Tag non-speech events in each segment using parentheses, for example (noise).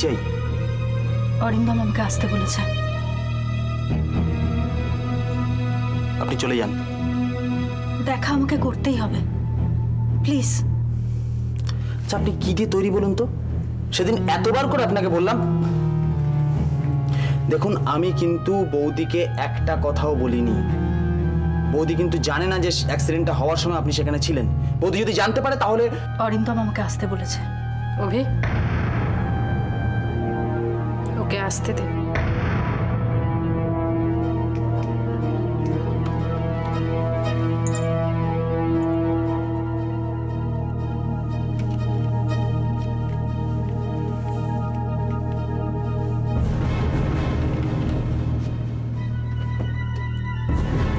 চাই। অরিন্দম আমাকে আসতে বলেছে। আপনি চলে যান। দেখা আমাকে করতেই হবে। প্লিজ। আচ্ছা আপনি কি দিয়ে তৈরি বলুন তো? সেদিন এতবার করে আপনাকে বললাম। দেখুন আমি কিন্তু বৌদিকে একটা কথাও বলিনি। বৌদি কিন্তু জানে না যে অ্যাক্সিডেন্টটা হওয়ার সময় আপনি সেখানে ছিলেন। বৌদি যদি জানতে পারে তাহলে অরিন্দম আমাকে আসতে বলেছে। অভি? আসতে দে।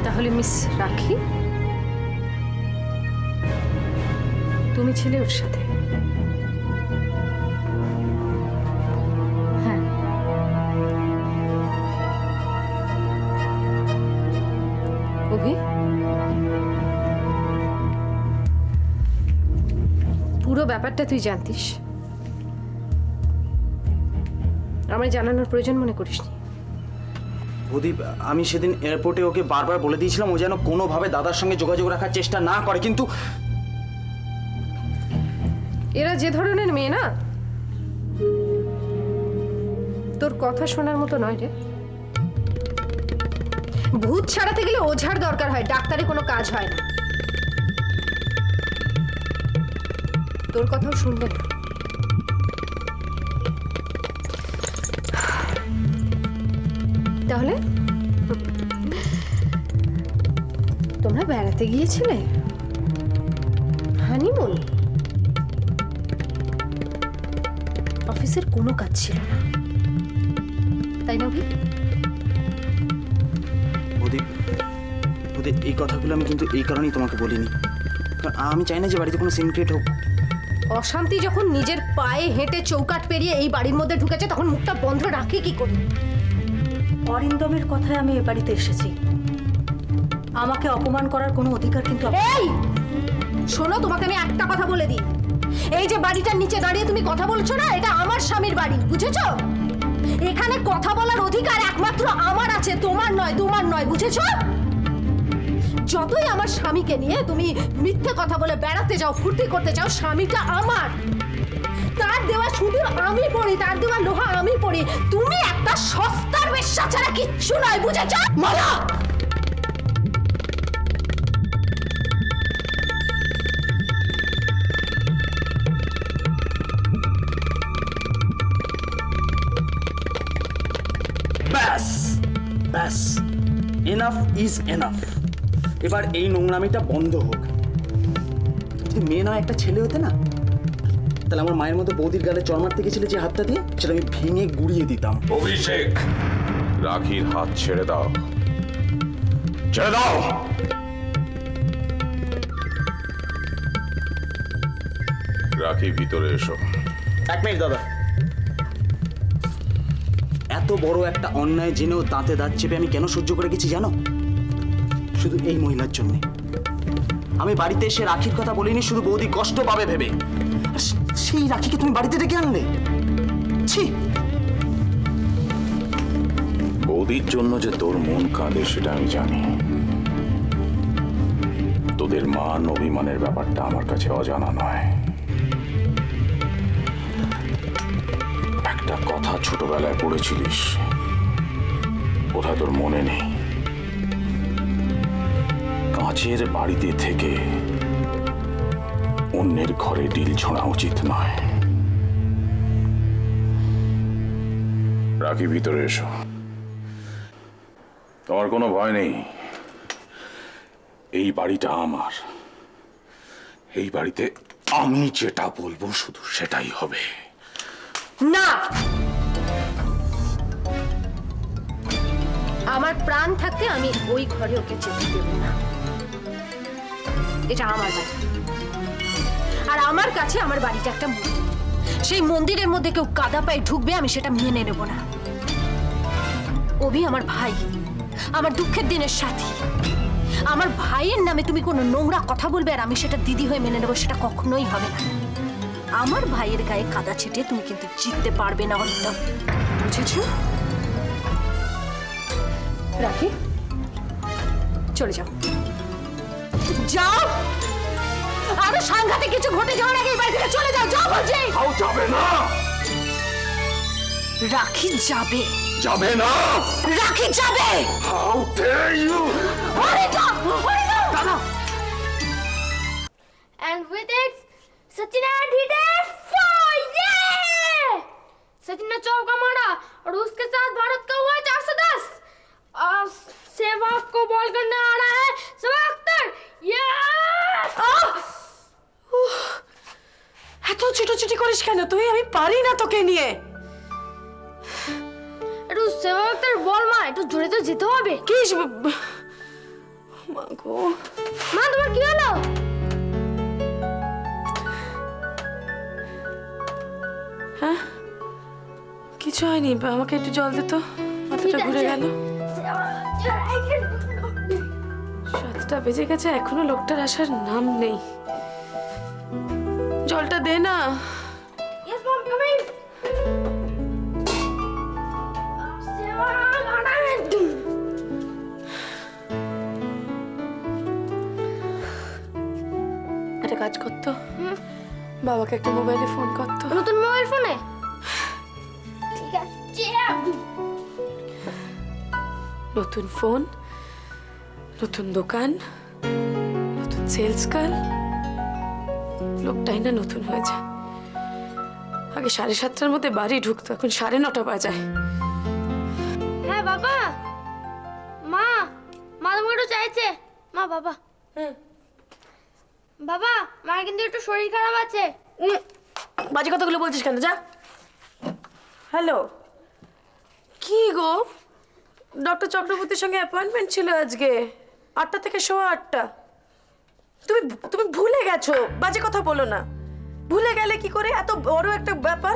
তাহলে মিস রাখি? তুমি ছিলে ওর সাথে। ব্যাপারটা তুই জানতিস। আমায় জানানোর প্রয়োজন মনে করিসনি। প্রদীপ আমি সেদিন এয়ারপোর্টে ওকে বারবার বলে দিয়েছিলাম ও যেন কোনোভাবে দাদার সঙ্গে যোগাযোগ রাখার চেষ্টা না করে কিন্তু এরা যে ধরনের মেয়ে না? তোর কথা শোনার মতো নয় রে। ভূত ছাড়াতে গেলে ওঝার দরকার হয় ডাক্তারে কোনো কাজ হয় না। তোর কথাও শুনবে না। তাহলে? তোমরা বেড়াতে গিয়েছিলে? হানিমুন? অফিসের কোনো কাজ ছিল না। তাই না প্রদীপ এই কথাগুলো আমি কিন্তু এই কারণেই তোমাকে বলিনি। কারণ আমি চাই না যে বাড়িতে কোনো সিনক্রেট হোক। অশান্তি যখন নিজের পায়ে হেঁটে চৌকাট পেরিয়ে এই বাড়ির মধ্যে ঢুকেছে তখন মুখটা বন্ধ রাখি কি করে? অরিন্দমের কথায় আমি এ বাড়িতে এসেছি। আমাকে অপমান করার কোনো অধিকার কিন্তু এই! শোনো তোমাকে আমি একটা কথা বলে দিই। এই যে বাড়িটার নিচে দাঁড়িয়ে তুমি কথা বলছো না এটা আমার স্বামীর বাড়ি বুঝেছ? এখানে কথা বলার অধিকার একমাত্র আমার আছে তোমার নয় তোমার নয় বুঝেছ? যতই আমার স্বামীকে নিয়ে তুমি মিথ্যে কথা বলে বেড়াতে যাও, ফুর্তি করতে চাও স্বামীটা আমার। তার দেওয়া শুধু আমি পড়ি, তার দেওয়া লোহা আমি পড়ি। তুমি একটা সস্তার বেশ্যা ছাড়া কিচ্ছু নয়, বুঝেছ? মালা! ব্যাস ব্যাস এনাফ এবার এই নোংরামিটা বন্ধ হোক। যদি মেয়ে নয় একটা ছেলে হতে না? তাহলে আমার মায়ের মতো বৌদির গালে চর মারতে গেছিলে যে হাতটা দিয়ে? সেটা আমি ভেঙে গুড়িয়ে দিতাম। অভিষেক রাখির হাত ছেড়ে দাও। ছেড়ে দাও! রাখি ভিতরে এসো। এক মিনিট দাদা। এত বড় একটা অন্যায় জেনেও দাঁতে দাঁত চেপে আমি কেন সহ্য করে গেছি জানো? শুধু এই মহিলার জন্যে। আমি বাড়িতে এসে রাখির কথা বলিনি, শুধু বৌদি কষ্ট পাবে ভেবে। সেই রাখিকে তুমি বাড়িতে ডেকে আনলে? ছি! বৌদির জন্য যে তোর মন কাঁদে, সেটা আমি জানি। তোদের মান অভিমানের ব্যাপারটা আমার কাছে অজানা নয়। একটা কথা ছোটবেলায় পড়েছিলিস। কোথায় তোর মনে নেই? কাঁচের বাড়িতে থেকে অন্যের ঘরে ডিল ছোঁড়া উচিত নয়। রাখি, ভিতরে এসো। তোমার কোনো ভয় নেই। এই বাড়িটা আমার। এই বাড়িতে আমি যেটা বলব শুধু সেটাই হবে। না! আমার প্রাণ থাকতে আমি ওই ঘরে ওকে যেতে দেব না। এটা আমার বাড়ি। আর আমার কাছে আমার বাড়িটা একটা মন্দির। সেই মন্দিরের মধ্যে কেউ কাদা পায়ে ঢুকবে, আমি সেটা মেনে নেব না। অভি আমার ভাই, আমার দুঃখের দিনের সাথী। আমার ভাইয়ের নামে তুমি কোনো নোংরা কথা বলবে আর আমি সেটা দিদি হয়ে মেনে নেব, সেটা কখনোই হবে না। আমার ভাইয়ের গায়ে কাদা ছিটিয়ে তুমি কিন্তু জিততে পারবে না অরিন্দম বুঝেছ? রাখি? চলে যাও। যাও আরো সাংঘাতিক কিছু ঘটে যাওয়ার আগে এই বাড়ি থেকে চলে যাও যাও বলছি তাও যাবে না রাখি যাবে যাবে না রাখি যাবে how dare you Arindam Arindam And with it, Sachin had hit a four! Yeah! Sachin ने चौका मारा और उसके साथ भारत का हुआ 410 अब सहवाग को बॉल करने आ रहा है सहवाग अख्तर यस এত ছুটোছুটি করিস কেন? তুই আমি পারি না তোকে নিয়ে। একটু সেবা আক্তার বল মা একটু জোরে তো যেতে হবে। কি মা তোমার কি হলো? কিছু হয়নি আমাকে একটু জল দে তো। মাথাটা ঘুরে গেল। সাতটা বেজে গেছে এখনও লোকটার আসার নাম নেই। জলটা দে না। একটা কাজ করতো। বাবাকে একটা মোবাইলে ফোন করতো। নতুন মোবাইল ফোনে ঠিক আছে নতুন ফোন নতুন দোকান নতুন সেলস গার্ল লোকটাই না নতুন হয়ে যায় আগে সাড়ে সাতটার মধ্যে বাড়ি ঢুকতো এখন সাড়ে নটা বাজায়। হ্যাঁ বাবা। মা মা তোমাকে একটু চাইছে। মা বাবা। বাবা মার কিন্তু একটু শরীর খারাপ আছে। বাজে কথাগুলো বলছিস কেন? যা। হ্যালো। কি গো? ডক্টর চক্রবর্তীর সঙ্গে অ্যাপয়েন্টমেন্ট ছিল আজকে। আটটা থেকে সোয়া আটটা। তুমি তুমি ভুলে গেছো, বাজে কথা বলো না। ভুলে গেলে কি করে? এত বড় একটা ব্যাপার।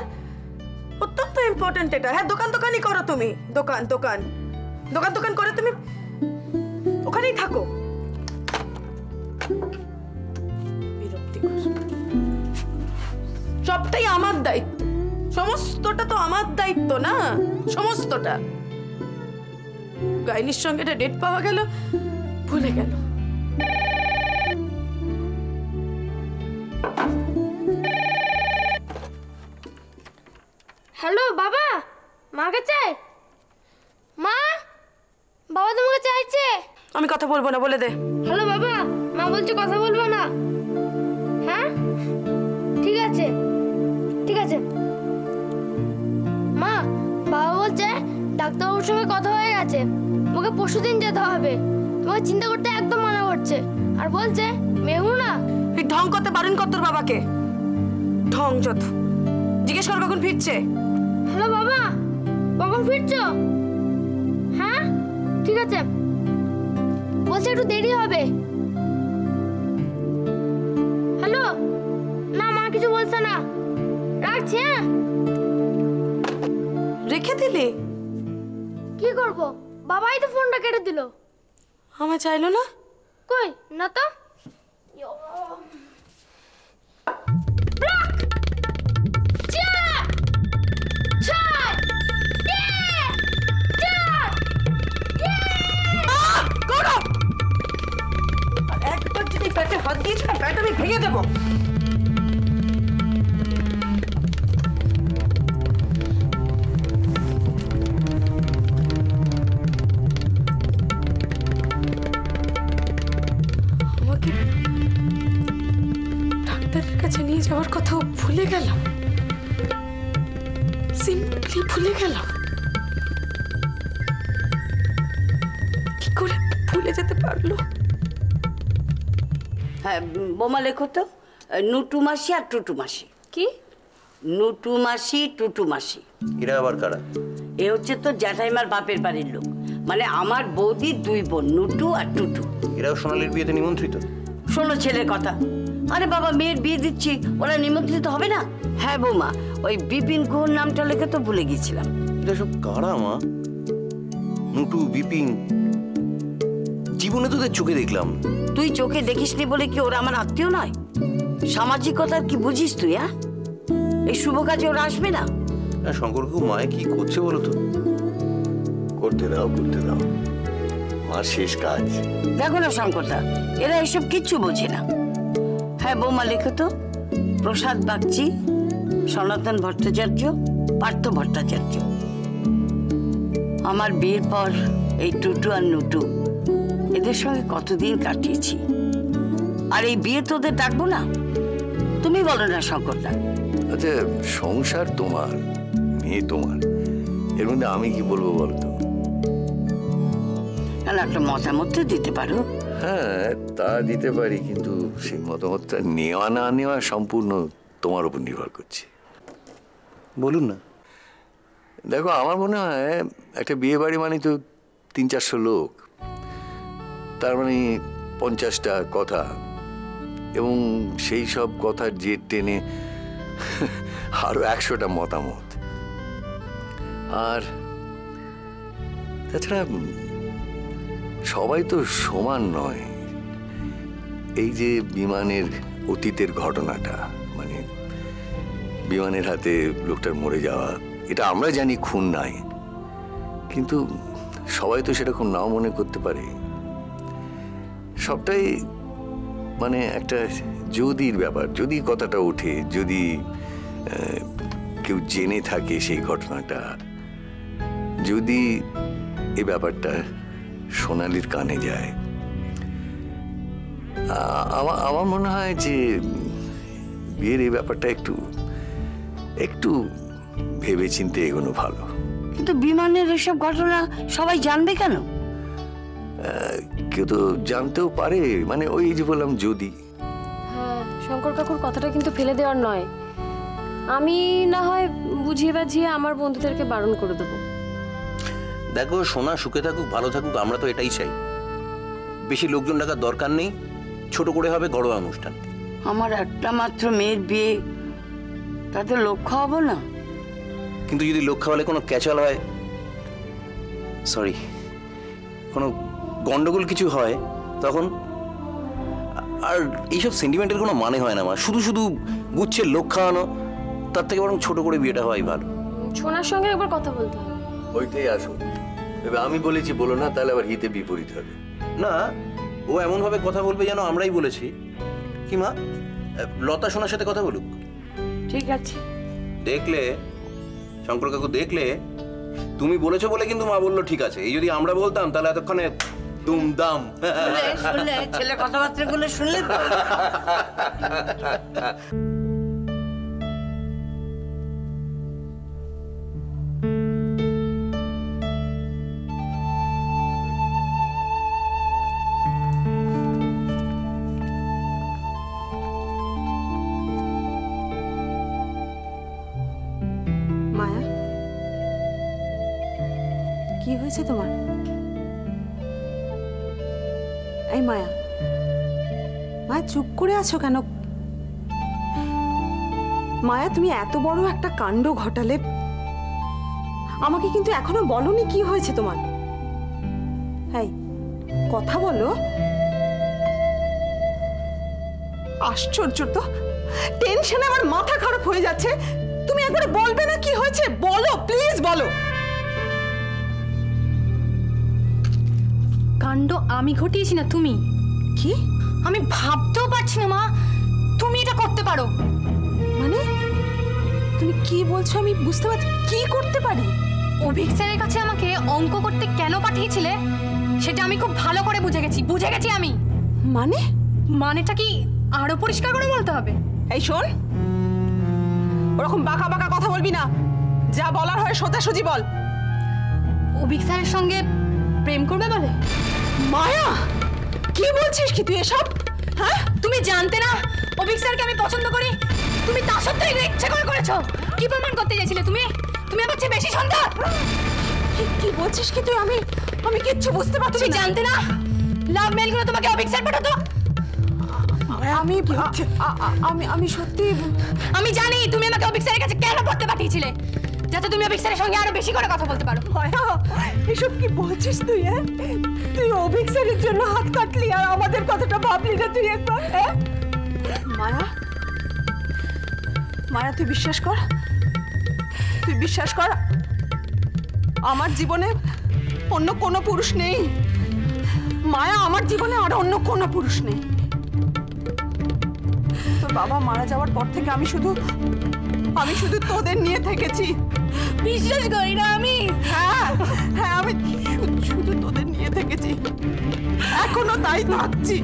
অত্যন্ত ইম্পর্ট্যান্ট এটা। হ্যাঁ দোকান দোকানই করো তুমি। দোকান দোকান। দোকান দোকান করে তুমি ওখানেই থাকো। সবটাই আমার দায়িত্ব। সমস্তটা তো আমার দায়িত্ব না? সমস্তটা। গাইনির সঙ্গে এটা ডেট পাওয়া গেল। ভুলে গেল। হ্যালো বাবা! মাকে চাই মা? বাবা তোমাকে চাইছে আমি কথা বলব না বলে দে। হ্যালো বাবা! মা বলছে কথা বলব না। হ্যাঁ? ঠিক আছে। ঠিক আছে। মা বাবা বলছে ডাক্তারবাবুর সঙ্গে কথা হয়ে গেছে। তোমাকে পরশুদিন যেতে হবে। তোমাকে চিন্তা করতে একদম মানা করছে। আর বলছে মেহু না? এই ঢং করতে বারণ কর তোর বাবাকে। ঢং যত। জিজ্ঞেস কর কখন ফিরছে। হ্যালো বাবা কখন ফিরছো? হ্যাঁ? ঠিক আছে। বলছে একটু দেরি হবে। হ্যালো? না মা কিছু বলছে না। রাখছি হ্যাঁ? রেখে দিলি? কি করব? বাবাই তো ফোনটা কেটে দিল। আমায় চাইলো না কই না তো ইয়ো। রাখ! চার! ছয়! তিন! চার! গৌরব আর একবার যদি পেটে হাত দিয়েছ না পেট আমি ভেঙে দেবো যাওয়ার কথাও ভুলে গেলাম। সিম্পলি ভুলে গেলাম। কি করে ভুলে যেতে পারল? হ্যাঁ বোমা লেখো তো। নুটু মাসি আর টুটু মাসি। কি? নুটু মাসি টুটু মাসি। এরা আবার কারা? এ হচ্ছে তো জ্যাঠাইমার বাপের বাড়ির লোক। মানে আমার বৌদি দুই বোন নুটু আর টুটু। এরাও সোনালির বিয়েতে নিমন্ত্রিত? শোনো ছেলের কথা। আরে বাবা মেয়ের বিয়ে দিচ্ছি ওরা নিমন্ত্রিত হবে না? হ্যাঁ বৌমা ওই বিপিন গুহর নামটা লেখে তো ভুলে গিয়েছিলাম সব কারা মা? নুটু বিপিন জীবনে তোদের চোখে দেখলাম। তুই চোখে দেখিসনি বলে কি ওরা আমার আত্মীয় নয়? সামাজিকতার কি বুঝিস তুই হ্যাঁ? এই শুভ কাজে ওরা আসবে না? শঙ্কর কাকু মায়ে কি করছে বলো তো? করতে দাও করতে দাও। মার শেষ কাজ। দেখো না শঙ্করদা এরা এসব কিচ্ছু বোঝে না। হ্যাঁ বৌমা লেখো তো। প্রসাদ বাগচি সনাতন ভট্টাচার্য পার্থ ভট্টাচার্য। আমার বিয়ের পর এই টুটু আর নুটু এদের সঙ্গে কতদিন কাটিয়েছি? আর এই বিয়ে তোদের ডাকবো না। তুমি বলো না শঙ্করদা। আচ্ছা সংসার তোমার মেয়ে তোমার। এর মধ্যে আমি কি বলব বলো তো? না একটা মতামত তো দিতে পারো। হ্যাঁ তা দিতে পারি কিন্তু সেই মতামতটা নেওয়া না নেওয়া সম্পূর্ণ তোমার উপর নির্ভর করছে। বলুন না। দেখো আমার মনে হয় একটা বিয়ে বাড়ি মানে তো তিন চারশো লোক। তার মানে পঞ্চাশটা কথা। এবং সেই সব কথার জের টেনে আরও একশোটা মতামত। আর তাছাড়া সবাই তো সমান নয়। এই যে বিমানের অতীতের ঘটনাটা মানে বিমানের হাতে লোকটার মরে যাওয়া, এটা আমরা জানি খুন নাই, কিন্তু সবাই তো সেরকম নাও মনে করতে পারে। সবটাই মানে একটা যদির ব্যাপার, যদি কথাটা ওঠে, যদি কেউ জেনে থাকে সেই ঘটনাটা, যদি এ ব্যাপারটা সোনালির কানে যায় আমার আমার মনে হয় যে বিয়ের এই ব্যাপারটা একটু একটু ভেবে চিনতে এগোনো ভালো। কিন্তু বিমানের এসব ঘটনা সবাই জানবে কেন? কেউ তো জানতেও পারে মানে ওই যে বললাম যদি। হ্যাঁ শঙ্কর কাকুর কথাটা কিন্তু ফেলে দেওয়ার নয়। আমি না হয় বুঝিয়ে বাঝিয়ে আমার বন্ধুদেরকে বারণ করে দেবো। দেখো সোনা সুখে থাকুক ভালো থাকুক আমরা তো এটাই চাই। বেশি লোকজন ডাকার দরকার নেই। ছোট করে হবে ঘরোয়া অনুষ্ঠান। আমার একটা মাত্র মেয়ের বিয়ে তাতে লক্ষ্য হব না? কিন্তু যদি লক্ষ্য হলে কোনো ক্যাচাল হয় সরি কোনো গন্ডগোল কিছু হয় তখন আর এইসব সেন্টিমেন্টের কোনো মানে হয় না আমার। শুধু শুধু গুচ্ছের লোক খাওয়ানো তার থেকে বরং ছোট করে বিয়েটা হয় ভালো। সোনার সঙ্গে একবার কথা বলতে হবে। ওইটাই আসুন এবার আমি বলেছি বলো না তাহলে আবার হিতে বিপরীত হবে। না ও এমনভাবে কথা বলবে যেন আমরাই বলেছি। কি মা? লতা সোনার সাথে কথা বলুক? ঠিক আছে। দেখলে শঙ্কর কাকু দেখলে তুমি বলেছ বলে কিন্তু মা বলল ঠিক আছে। এই যদি আমরা বলতাম তাহলে এতক্ষণে দুমদাম। ছেলে কথাবার্তাগুলো শুনলে তো। (laughs) আছো কেন? মায়া তুমি এত বড় একটা কাণ্ড ঘটালে। আমাকে কিন্তু এখনও বলনি কি হয়েছে তোমার। এই কথা বলো। আশ্চর্য তো টেনশনে আমার মাথা খারাপ হয়ে যাচ্ছে। তুমি একবার বলবে না কি হয়েছে? বলো প্লিজ বলো। কাণ্ড আমি ঘটিয়েছি না তুমি? কি? আমি ভাবতেও পারছি না মা। তুমি এটা করতে পারো। মানে? তুমি কি বলছো আমি বুঝতে পারছি কি করতে পারি? অভিক স্যারের কাছে আমাকে অঙ্ক করতে কেন পাঠিয়েছিলে সেটা আমি খুব ভালো করে বুঝে গেছি বুঝে গেছি আমি। মানে? মানেটা কি আরও পরিষ্কার করে বলতে হবে? এই শোন ওরকম বাঁকা বাঁকা কথা বলবি না। যা বলার হয় সোজাসুজি বল। অভিক স্যারের সঙ্গে প্রেম করবে বলে? মায়া! কি বলছিস কি তুই এসব? হ্যাঁ? তুমি জানতে না অভিক স্যারকে আমি পছন্দ করি। তুমি তা সত্ত্বেও এগুলো ইচ্ছে করে করেছ। কি প্রমাণ করতে চাইছিলে তুমি? তুমি আমার চেয়ে বেশি সুন্দর কি কি বলছিস কি তুই? আমি আমি কিচ্ছু বুঝতে পারছি তুমি জানতে না? লাভ মেল মেলগুলো তোমাকে অভিক স্যার পাঠাতো? আমি আমি আমি সত্যি আমি জানি তুমি আমাকে অভিক স্যারের কাছে কেন পড়তে পাঠিয়েছিলে। যাতে তুমি অভিক স্যারের সঙ্গে আরও বেশি করে কথা বলতে পারো। মায়া, এসব কি বলছিস তুই হ্যাঁ? তুই অভিক স্যারের জন্য হাত কাটলি আর আমাদের কথাটা ভাবলি না তুই একবার হ্যাঁ? মায়া মায়া, তুই বিশ্বাস কর? তুই বিশ্বাস কর, আমার জীবনে অন্য কোনো পুরুষ নেই। মায়া, আমার জীবনে আর অন্য কোনো পুরুষ নেই। তোর বাবা মারা যাওয়ার পর থেকে আমি শুধু আমি শুধু তোদের নিয়ে থেকেছি। বিশ্বাস করি না আমি। হ্যাঁ হ্যাঁ আমি শুধু তোদের নিয়ে থেকেছি। এখনও তাই থাকছি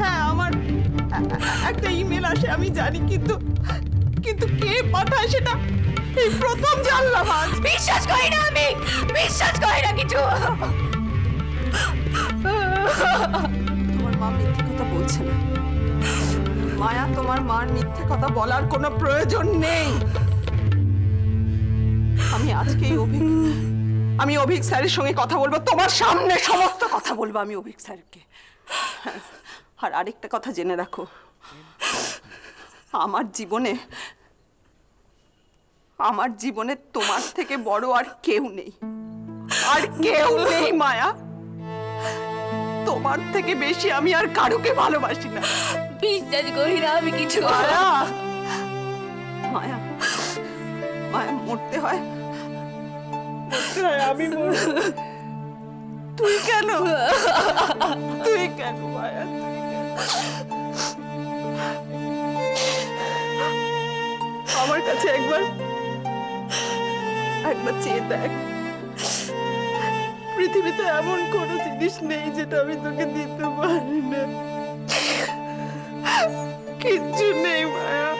হ্যাঁ আমার একটা ইমেল আসে আমি জানি কিন্তু কিন্তু কে পাঠায় সেটা এই প্রথম জানলাম আজ। বিশ্বাস করি না আমি। বিশ্বাস করি না কিছু। তোমার মা মিথ্যে কথা বলছে না। মায়া তোমার মার মিথ্যে কথা বলার কোনো প্রয়োজন নেই। আমি আজকেই অভিক আমি অভিক স্যারের সঙ্গে কথা বলব তোমার সামনে সমস্ত কথা বলব আমি অভিক স্যারকে। আর আরেকটা কথা জেনে রাখো। আমার জীবনে আমার জীবনে তোমার থেকে বড় আর কেউ নেই। আর কেউ নেই মায়া। তোমার থেকে বেশি আমি আর কারুকে ভালোবাসি না। বিশ্বাস করি না আমি কিছু মায়া। মায়া মায়া মরতে হয়। আমি মরব। তুই কেন? তুই কেন, মায়া? আমার কাছে একবার একবার চেয়ে দেখ। পৃথিবীতে এমন কোনো জিনিস নেই যেটা আমি তোকে দিতে পারি না। কিচ্ছু নেই, মায়া।